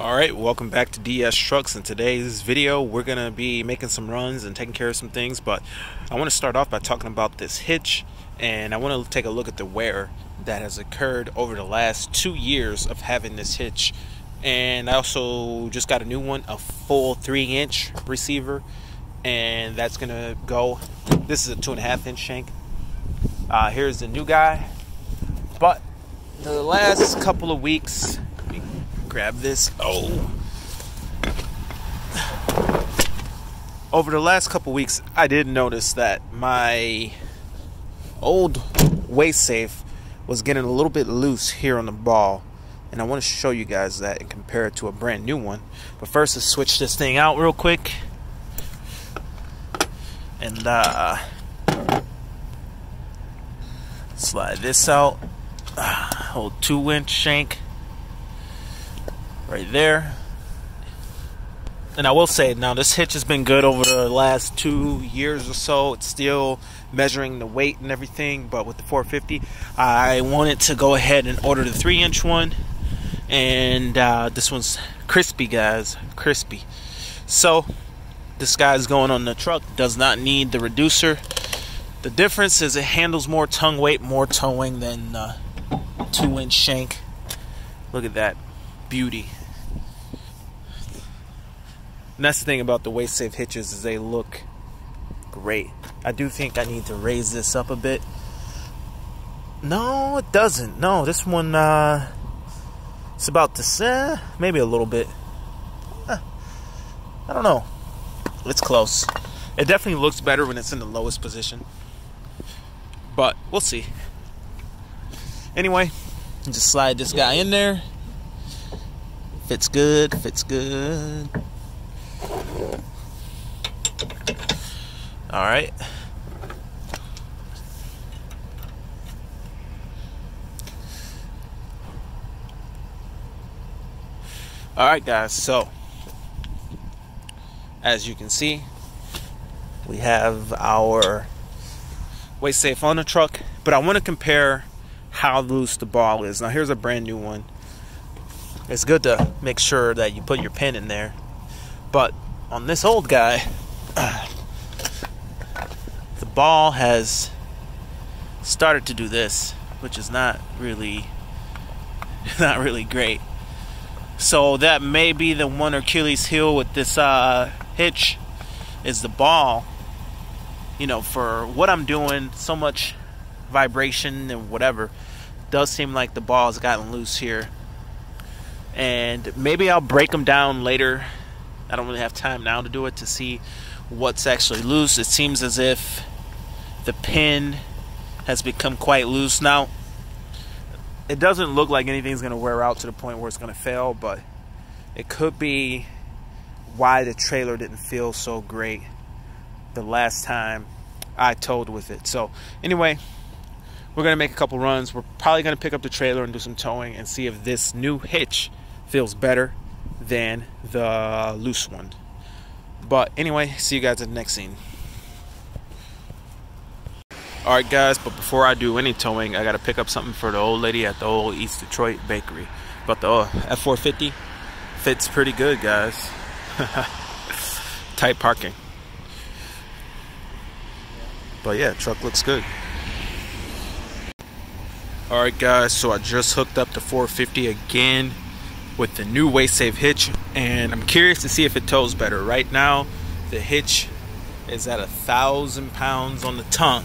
Alright, welcome back to DS Trucks. In today's video, we're going to be making some runs and taking care of some things, but I want to start off by talking about this hitch, and I want to take a look at the wear that has occurred over the last two years of having this hitch. And I also just got a new one, a full 3-inch receiver, and that's going to go. This is a 2.5 inch shank. Uh, here's the new guy, but the last couple of weeks grab this. Oh. Over the last couple weeks, I did notice that my old Weigh Safe was getting a little bit loose here on the ball. And I want to show you guys that and compare it to a brand new one. But first, let's switch this thing out real quick. And uh, slide this out. Hold two inch shank right there. And I will say now this hitch has been good over the last two years or so. It's still measuring the weight and everything, but with the 450, I wanted to go ahead and order the three inch one. And uh, this one's crispy, guys, crispy. So this guy's going on the truck. Does not need the reducer. The difference is it handles more tongue weight, more towing than uh, two inch shank. Look at that beauty. And that's the thing about the Weigh Safe hitches is they look great. I do think I need to raise this up a bit. No, it doesn't. No, this one uh it's about to eh, maybe a little bit. I don't know. It's close. It definitely looks better when it's in the lowest position. But we'll see. Anyway, just slide this guy in there. Fits good, fits good. All right. All right, guys. So, as you can see, we have our Weigh Safe on the truck, but I want to compare how loose the ball is. Now, here's a brand new one. It's good to make sure that you put your pin in there. But on this old guy, ball has started to do this, which is not really not really great. So that may be the one Achilles heel with this uh, hitch is the ball. You know, for what I'm doing, so much vibration and whatever, does seem like the ball has gotten loose here. And maybe I'll break them down later. I don't really have time now to do it to see what's actually loose. It seems as if the pin has become quite loose now. It doesn't look like anything's going to wear out to the point where it's going to fail, but it could be why the trailer didn't feel so great the last time I towed with it. So, anyway, we're going to make a couple runs. We're probably going to pick up the trailer and do some towing and see if this new hitch feels better than the loose one. But anyway, see you guys in the next scene. Alright guys, but before I do any towing, I gotta pick up something for the old lady at the old East Detroit bakery. But the uh, F450 fits pretty good guys. Tight parking. But yeah, truck looks good. Alright guys, so I just hooked up the 450 again with the new Weigh Safe hitch and I'm curious to see if it tows better. Right now the hitch is at a thousand pounds on the tongue.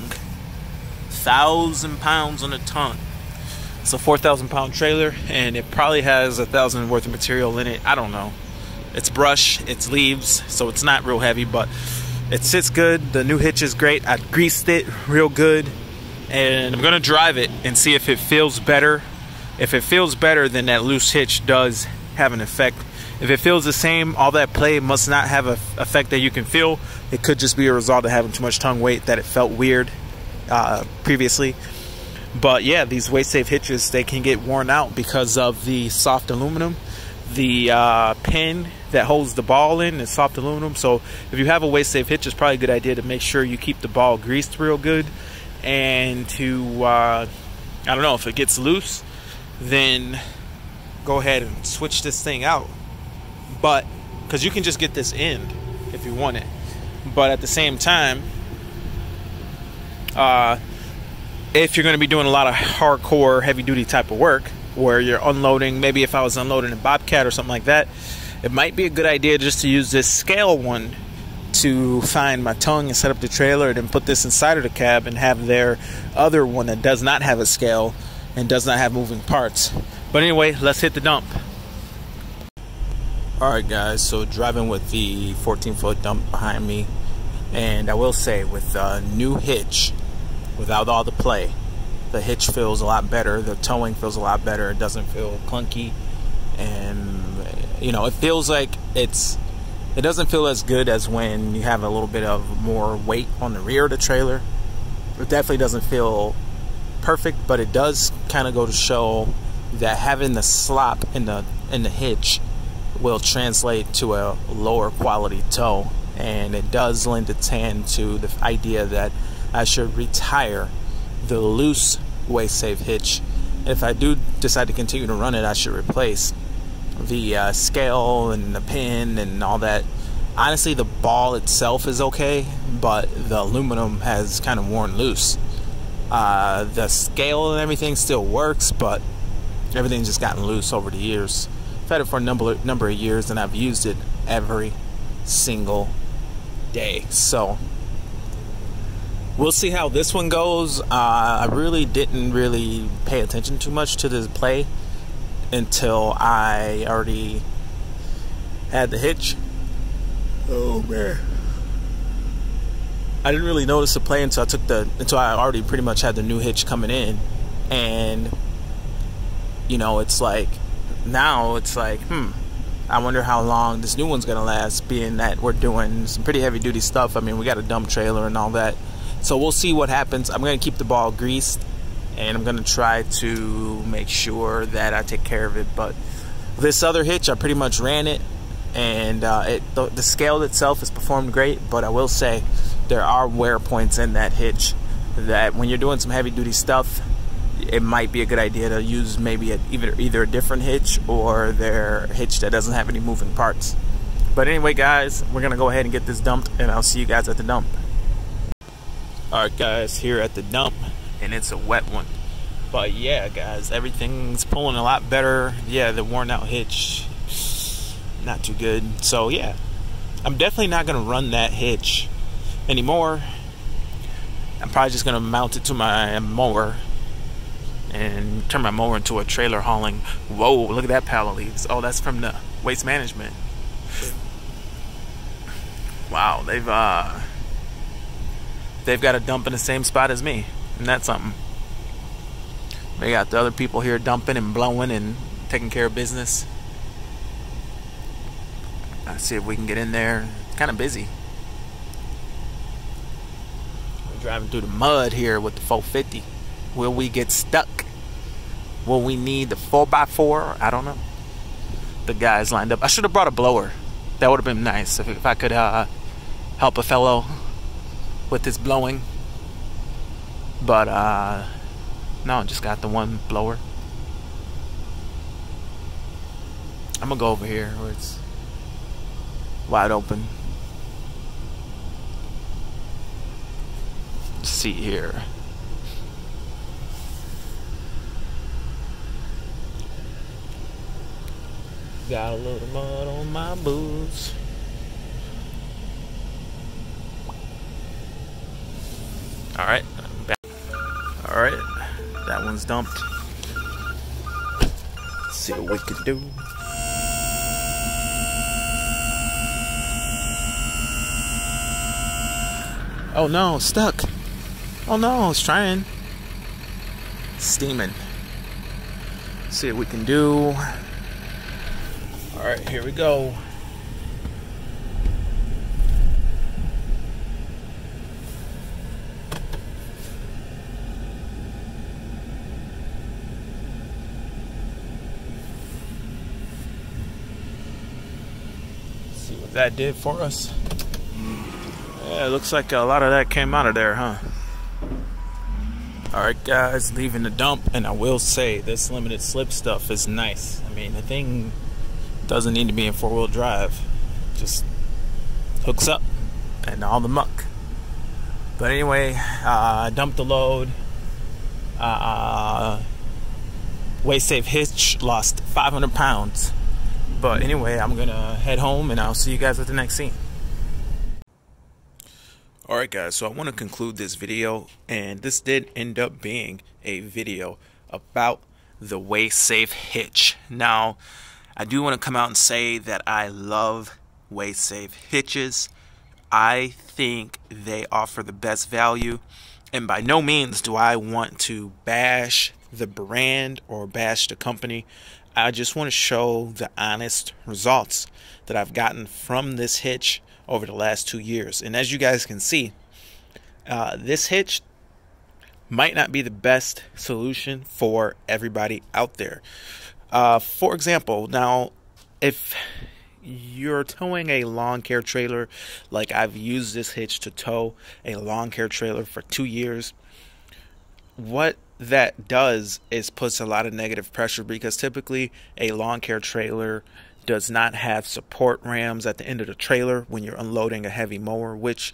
Thousand pounds on a ton. It's a four thousand pound trailer and it probably has a thousand worth of material in it. I don't know. It's brush, it's leaves, so it's not real heavy, but it sits good. The new hitch is great. I greased it real good and I'm gonna drive it and see if it feels better if it feels better, then that loose hitch does have an effect. If it feels the same, all that play must not have an effect that you can feel. It could just be a result of having too much tongue weight that it felt weird uh, previously. But yeah, these Weigh Safe hitches they can get worn out because of the soft aluminum. The uh, pin that holds the ball in is soft aluminum. So if you have a Weigh Safe hitch, it's probably a good idea to make sure you keep the ball greased real good and to uh, I don't know if it gets loose then go ahead and switch this thing out but because you can just get this end if you want it. But at the same time, uh, if you're going to be doing a lot of hardcore, heavy duty type of work where you're unloading, maybe if I was unloading a Bobcat or something like that, it might be a good idea just to use this scale one to find my tongue and set up the trailer and then put this inside of the cab and have their other one that does not have a scale and does not have moving parts. But anyway, let's hit the dump. Alright guys, so driving with the 14 foot dump behind me and I will say with a new hitch without all the play. The hitch feels a lot better the towing feels a lot better it doesn't feel clunky. And you know it feels like it's it doesn't feel as good as when you have a little bit of more weight on the rear of the trailer. It definitely doesn't feel perfect, but it does kind of go to show that having the slop in the in the hitch will translate to a lower quality tow, and it does lend its hand to the idea that I should retire the loose Weigh Safe hitch. If I do decide to continue to run it, I should replace the uh, scale and the pin and all that. Honestly, the ball itself is okay, but the aluminum has kind of worn loose. Uh, the scale and everything still works, but everything's just gotten loose over the years. I've had it for a number number of years, and I've used it every single day. So we'll see how this one goes. Uh, I really didn't really pay attention too much to the play until I already had the hitch. Oh man. I didn't really notice the play until I took the until I already pretty much had the new hitch coming in and you know it's like now it's like hmm I wonder how long this new one's gonna last being that we're doing some pretty heavy duty stuff I mean we got a dump trailer and all that so we'll see what happens I'm gonna keep the ball greased and I'm gonna try to make sure that I take care of it. But this other hitch, I pretty much ran it, and uh, it, the, the, scale itself has performed great. But I will say there are wear points in that hitch that when you're doing some heavy duty stuff, it might be a good idea to use maybe a, either either a different hitch or their hitch that doesn't have any moving parts. But anyway, guys, we're gonna go ahead and get this dumped, and I'll see you guys at the dump. All right, guys, here at the dump and it's a wet one. But yeah, guys, everything's pulling a lot better. Yeah, the worn out hitch, not too good. So yeah, I'm definitely not gonna run that hitch anymore. I'm probably just gonna mount it to my mower and turn my mower into a trailer hauling. Whoa, look at that pile of leaves. Oh, that's from the waste management. Wow, they've uh they've got a dump in the same spot as me. And that's something. We got the other people here dumping and blowing and taking care of business. Let's see if we can get in there. Kind of busy. We're driving through the mud here with the 450. Will we get stuck? Will we need the 4x4? I don't know. The guys lined up. I should have brought a blower. That would have been nice if, if I could uh, help a fellow with this blowing. But uh no, just got the one blower. I'm gonna go over here where it's wide open. Let's see here. Got a little mud on my boots. All right, all right, that one's dumped. Let's see what we can do. Oh no, stuck. Oh no, it's trying. Steaming. Let's see what we can do. All right, here we go. That did for us. Yeah, it looks like a lot of that came out of there, huh? Alright guys, leaving the dump, and I will say this limited slip stuff is nice. I mean, the thing Doesn't need to be in four wheel drive. Just hooks up and all the muck. But anyway, uh, dumped the load. Uh, Weigh Safe hitch lost 500 pounds. But anyway, I'm gonna head home and I'll see you guys at the next scene. Alright guys, so I want to conclude this video and this did end up being a video about the Weigh Safe hitch. Now, I do want to come out and say that I love Weigh Safe hitches. I think they offer the best value and by no means do I want to bash the brand or bash the company. I just want to show the honest results that I've gotten from this hitch over the last two years. And as you guys can see, uh, this hitch might not be the best solution for everybody out there. Uh, for example, now if you're towing a lawn care trailer, like I've used this hitch to tow a lawn care trailer for two years, what that does is puts a lot of negative pressure because typically a lawn care trailer does not have support rams at the end of the trailer when you're unloading a heavy mower, which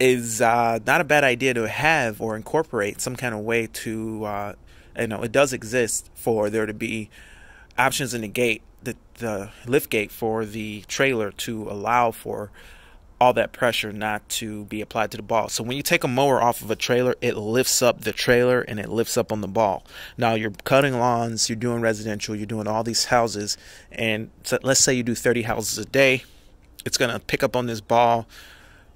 is uh, not a bad idea to have or incorporate some kind of way to, uh, you know, it does exist for there to be options in the gate, the, the lift gate for the trailer to allow for all that pressure not to be applied to the ball. So when you take a mower off of a trailer, it lifts up the trailer and it lifts up on the ball. Now you're cutting lawns, you're doing residential, you're doing all these houses, and so let's say you do 30 houses a day, it's going to pick up on this ball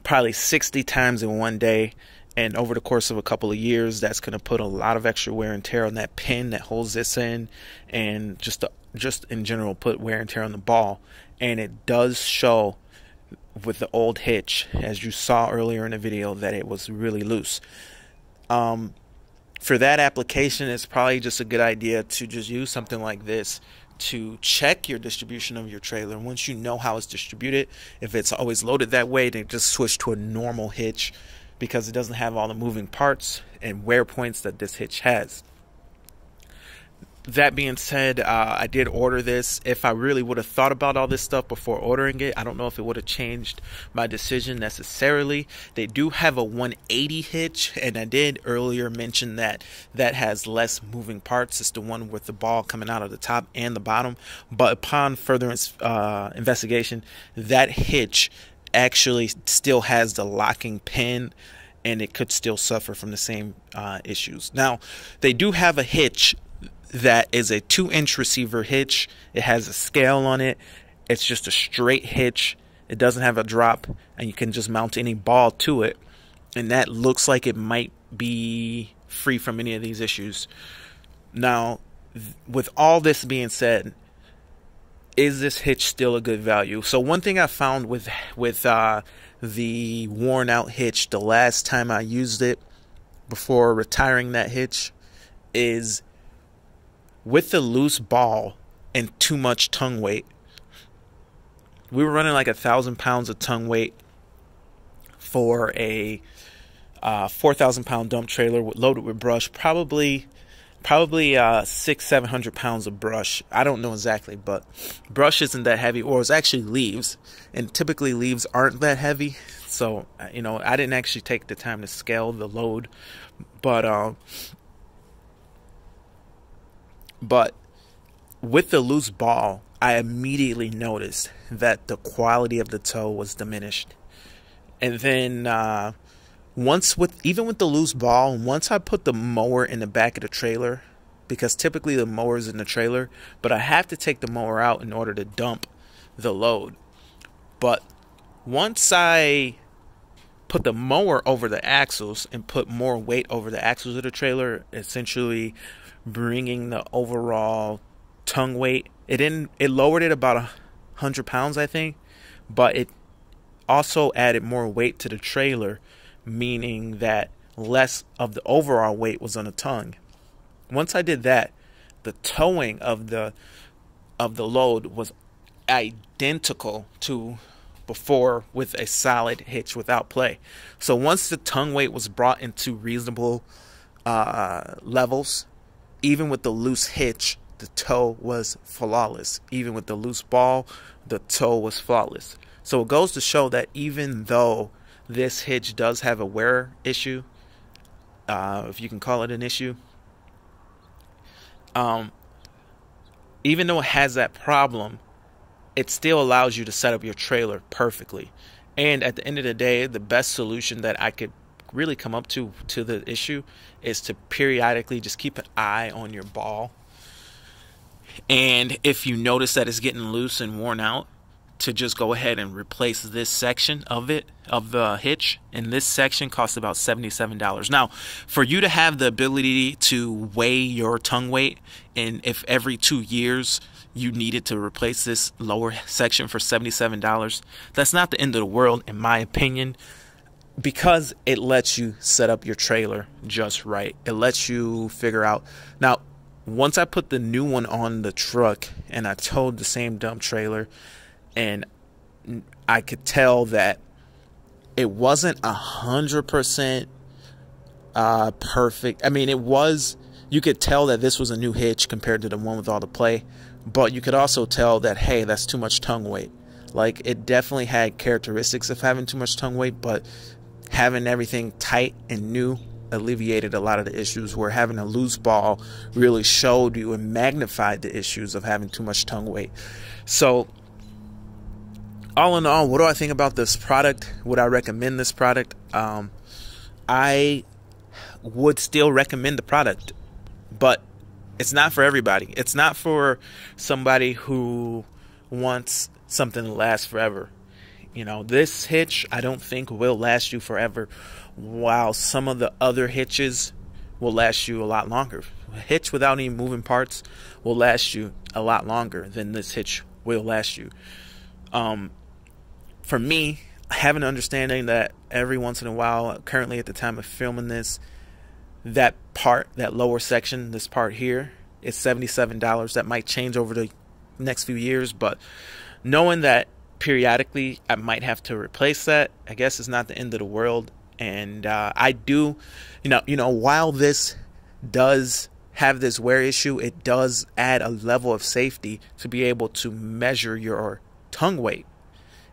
probably 60 times in one day. And over the course of a couple of years, that's going to put a lot of extra wear and tear on that pin that holds this in, and just to, just in general put wear and tear on the ball. And it does show with the old hitch, as you saw earlier in the video, that it was really loose. Um, for that application, it's probably just a good idea to just use something like this to check your distribution of your trailer. Once you know how it's distributed, if it's always loaded that way, then just switch to a normal hitch because it doesn't have all the moving parts and wear points that this hitch has that being said, uh, I did order this. If I really would have thought about all this stuff before ordering it, I don't know if it would have changed my decision necessarily. They do have a 180 hitch, and I did earlier mention that that has less moving parts. It's the one with the ball coming out of the top and the bottom. But upon further uh, investigation, that hitch actually still has the locking pin and it could still suffer from the same uh, issues. Now, they do have a hitch that is a two inch receiver hitch. It has a scale on it. It's just a straight hitch. It doesn't have a drop, and you can just mount any ball to it. And that looks like it might be free from any of these issues. Now, with all this being said, is this hitch still a good value? So one thing I found with with uh, the worn out hitch the last time I used it before retiring that hitch is with the loose ball and too much tongue weight. We were running like a thousand pounds of tongue weight for a uh, four thousand pound dump trailer loaded with brush. Probably, probably uh, six seven hundred pounds of brush. I don't know exactly, but brush isn't that heavy, or it's actually leaves, and typically leaves aren't that heavy. So uh, you know, I didn't actually take the time to scale the load, but uh, but with the loose ball, I immediately noticed that the quality of the tow was diminished. And then uh, once with even with the loose ball, once I put the mower in the back of the trailer, because typically the mower is in the trailer, but I have to take the mower out in order to dump the load. But once I put the mower over the axles and put more weight over the axles of the trailer, essentially bringing the overall tongue weight. It didn't. It lowered it about a hundred pounds, I think, but it also added more weight to the trailer, meaning that less of the overall weight was on the tongue. Once I did that, the towing of the of the load was identical to before with a solid hitch without play. So once the tongue weight was brought into reasonable uh, levels, even with the loose hitch, the tow was flawless. Even with the loose ball, the tow was flawless. So it goes to show that even though this hitch does have a wear issue, uh, if you can call it an issue, um, even though it has that problem, it still allows you to set up your trailer perfectly. And at the end of the day, the best solution that I could really come up to to the issue is to periodically just keep an eye on your ball. And if you notice that it's getting loose and worn out, to just go ahead and replace this section of it of the hitch and this section costs about $77 now for you to have the ability to weigh your tongue weight and if every two years you needed to replace this lower section for $77 that's not the end of the world in my opinion because it lets you set up your trailer just right. It lets you figure out. Now once i put the new one on the truck and i towed the same dump trailer and I could tell that it wasn't a hundred percent uh, perfect. I mean, it was. You could tell that this was a new hitch compared to the one with all the play, but you could also tell that hey, that's too much tongue weight. Like it definitely had characteristics of having too much tongue weight, but having everything tight and new alleviated a lot of the issues where having a loose ball really showed you and magnified the issues of having too much tongue weight. So all in all, what do I think about this product? Would I recommend this product? Um, I would still recommend the product, but it's not for everybody. It's not for somebody who wants something to last forever. You know, this hitch I don't think will last you forever, while some of the other hitches will last you a lot longer. A hitch without any moving parts will last you a lot longer than this hitch will last you. Um, for me, I have an understanding that every once in a while, currently at the time of filming this, that part, that lower section, this part here, is $77. That might change over the next few years, but knowing that periodically I might have to replace that, I guess it's not the end of the world. And uh, I do, you know, you know, while this does have this wear issue, it does add a level of safety to be able to measure your tongue weight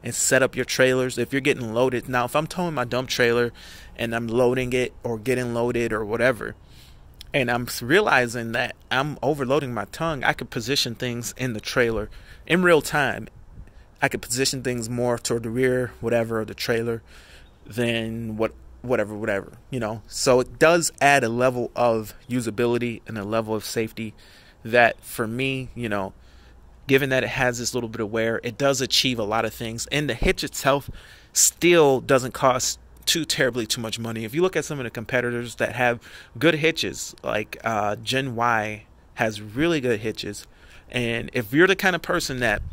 and set up your trailers. If you're getting loaded, now if I'm towing my dump trailer and I'm loading it or getting loaded or whatever, and I'm realizing that I'm overloading my tongue, I could position things in the trailer in real time. I could position things more toward the rear, whatever, of the trailer than what whatever whatever you know so it does add a level of usability and a level of safety that for me you know given that it has this little bit of wear, it does achieve a lot of things. And the hitch itself still doesn't cost too terribly too much money. If you look at some of the competitors that have good hitches, like uh, Gen Y has really good hitches, and if you're the kind of person that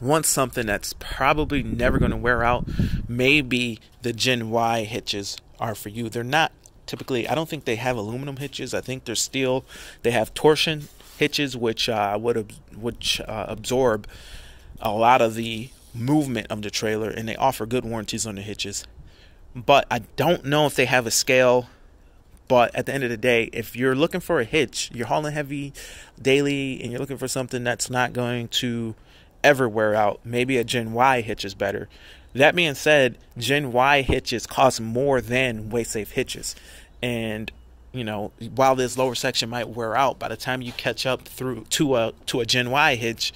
wants something that's probably never going to wear out, maybe the Gen Y hitches are for you. They're not typically. I don't think they have aluminum hitches. I think they're steel. They have torsion hitches, which uh, would which uh, absorb a lot of the movement of the trailer, and they offer good warranties on the hitches. But I don't know if they have a scale. But at the end of the day, if you're looking for a hitch, you're hauling heavy daily, and you're looking for something that's not going to ever wear out, maybe a Gen Y hitch is better. That being said, Gen Y hitches cost more than Weigh Safe hitches. And you know, while this lower section might wear out, by the time you catch up through to a to a Gen Y hitch,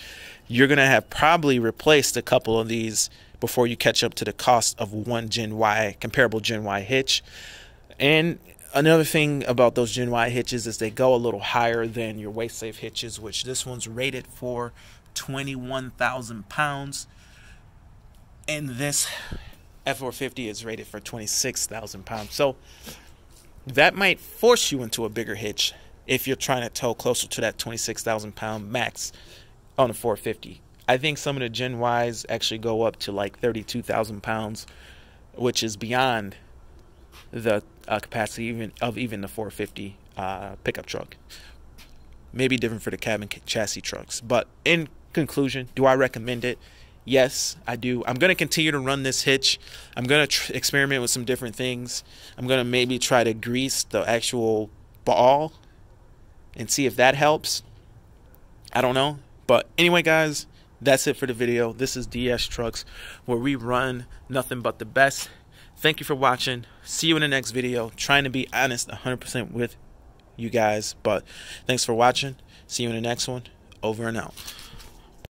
you're gonna have probably replaced a couple of these before you catch up to the cost of one Gen Y comparable Gen Y hitch. And another thing about those Gen Y hitches is they go a little higher than your Weigh Safe hitches, which this one's rated for 21,000 pounds, and this F450 is rated for 26,000 pounds. So that might force you into a bigger hitch if you're trying to tow closer to that 26,000 pound max on a 450. I think some of the Gen Ys actually go up to like 32,000 pounds, which is beyond the uh, capacity even of even the 450 uh, pickup truck. Maybe different for the cabin chassis trucks, but in conclusion, do I recommend it? Yes, I do. I'm going to continue to run this hitch. I'm going to experiment with some different things. I'm going to maybe try to grease the actual ball and see if that helps. I don't know. But anyway, guys, that's it for the video. This is DS Trucks, where we run nothing but the best. Thank you for watching. See you in the next video. Trying to be honest 100% with you guys. But thanks for watching. See you in the next one. Over and out.